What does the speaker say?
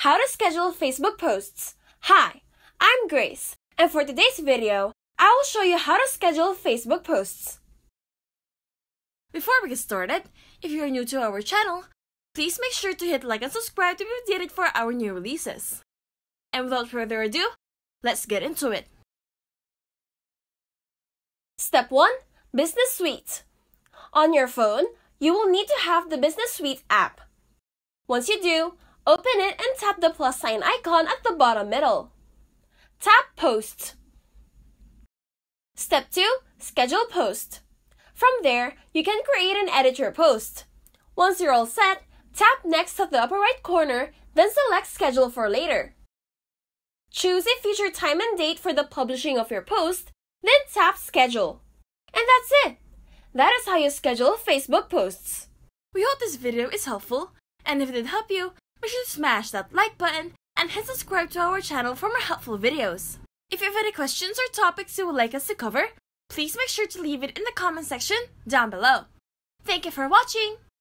How to schedule Facebook posts. Hi, I'm Grace, and for today's video, I will show you how to schedule Facebook posts. Before we get started, if you're new to our channel, please make sure to hit like and subscribe to be updated for our new releases. And without further ado, let's get into it. Step 1 Business Suite. On your phone, you will need to have the Business Suite app. Once you do, open it and tap the plus sign icon at the bottom middle. Tap Post. Step 2 Schedule Post. From there, you can create and edit your post. Once you're all set, tap Next at the upper right corner, then select Schedule for later. Choose a future time and date for the publishing of your post, then tap Schedule. And that's it! That is how you schedule Facebook posts. We hope this video is helpful, and if it did help you, be sure to smash that like button and hit subscribe to our channel for more helpful videos. If you have any questions or topics you would like us to cover, please make sure to leave it in the comment section down below. Thank you for watching!